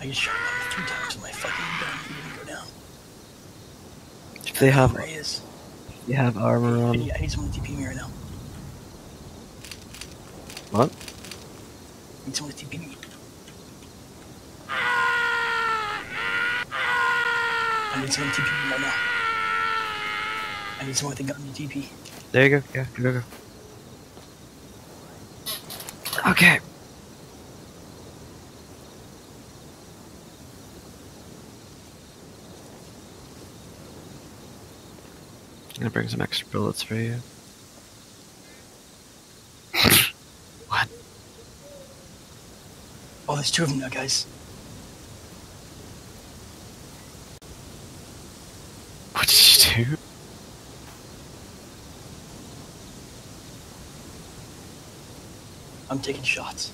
I get shot like three times in my fucking gun. Didn't go down. If they have, if they have armor on. I need, I someone to TP me right now. What? I need someone to TP me. I need someone to TP me right now. I need someone to get me TP. There you go. Yeah, go go. Okay. Gonna bring some extra bullets for you. what? Oh, there's two of them now, guys. What did you do? I'm taking shots.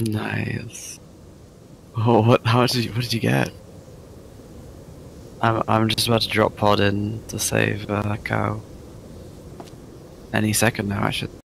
Nice. Oh, what? How much did you? What did you get? I'm I'm just about to drop pod in to save uh, cow. Any second now, I should.